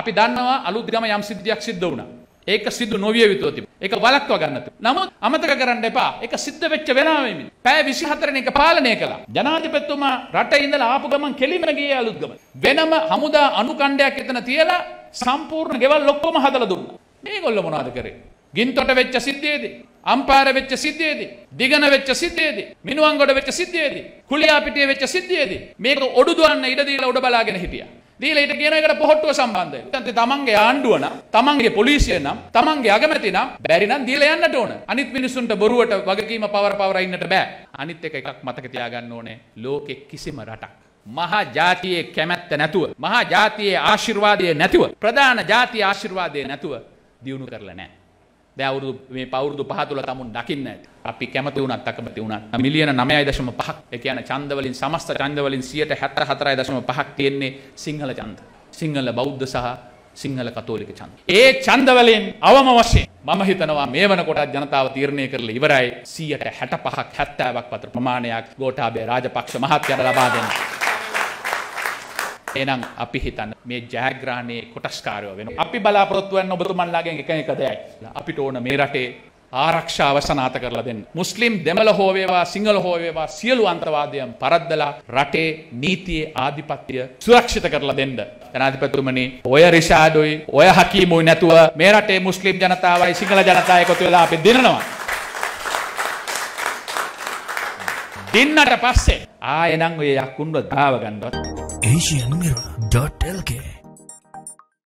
අපි දන්නවා අලුත් ගම යම් සිද්ධියක් සිද්ධ වුණා. ඒක සිදු නොවිය යුතුව තිබුණා. ඒක වළක්ව ගන්නතු. නමුත් අමතක කරන්න එපා. ඒක සිද්ධ වෙච්ච වෙලාවෙම පැය 24 එක පාලනය කළා. ජනාධිපතිතුමා රටේ ඉඳලා ආපු ගමන් කෙලින්ම ගියේ අලුත් ගම. වෙනම හමුදා අනුකණ්ඩයක් එතන තියලා සම්පූර්ණ ගෙවල් ඔක්කොම හදලා දුන්නා. මේගොල්ලෝ මොනවද කරේ? ගින්තොට වෙච්ච සිද්ධියේදී අම්පාර වෙච්ච සිද්ධියේදී දිගන වෙච්ච සිද්ධියේදී මිනුවන්ගොඩ වෙච්ච සිද්ධියේදී කුලියාපිටිය වෙච්ච සිද්ධියේදී මේක ඔඩු දුවන්න ඉඩ දීලා උඩ බලාගෙන හිටියා. දීලා ඊට කියන එකට පොහොට්ටුව සම්බන්ධයි. නැත්නම් තමන්ගේ ආණ්ඩුව නම්, තමන්ගේ පොලිසිය නම්, තමන්ගේ අගමැති නම් බැරි නම් දීලා යන්නට ඕන. අනිත් මිනිසුන්ට බොරුවට වගකීම පවර පවර ඉන්නට බෑ. අනිත් එක එකක් මතක තියාගන්න ඕනේ. ලෝකෙ කිසිම රටක් මහා ජාතියේ කැමැත්ත නැතුව මහා ජාතියේ ආශිර්වාදය නැතුව ප්‍රධාන ජාතිය ආශිර්වාදය නැතුව දියුණු කරලා නැහැ. දැන් අවුරුදු මේ පවුරුදු පහ තුල තමුන් දකින්න ඇති. අපි කැමති වුණත් අකමැති වුණත් මිලියන 9.5ක් ඒ කියන්නේ ඡන්ද වලින් සමස්ත ඡන්ද වලින් 74.5ක් තියෙන්නේ සිංහල ඡන්ද. සිංහල බෞද්ධ සහ සිංහල කතෝලික ඡන්ද. ඒ ඡන්ද වලින් අවම වශයෙන් මම හිතනවා මේ වනකොටත් ජනතාව තීරණය කරලා ඉවරයි 165ක් 70ක් පතර ප්‍රමාණයක් ගෝඨාභය රාජපක්ෂ මහත්මයාට ලබා දෙන්න. එනම් අපි හිතන්න මේ ජයග්‍රහණයේ කොටස්කාරයෝ වෙන. අපි බලාපොරොත්තු වෙන ඔබතුමන්ලාගෙන් එක එක දෙයයි. අපිට ඕන මේ රටේ ආරක්ෂාව සනාත කරලා දෙන්න. මුස්ලිම් දෙමළ හෝ වේවා සිංහල හෝ වේවා සියලු අන්තවාදයන් පරද්දලා රටේ නීතියේ ආධිපත්‍ය සුරක්ෂිත කරලා දෙන්න. ජනාධිපතිතුමනි ඔය රිෂාඩුයි ඔය හකීමුයි නැතුව මේ රටේ මුස්ලිම් ජනතාවයි සිංහල ජනතාව එකතු වෙලා අපි දිනනවා. දින්නට පස්සේ ආයෙනම් ඔය යක්කුන්ව දාව ගන්නවත් एशियन मिरर डॉट एल के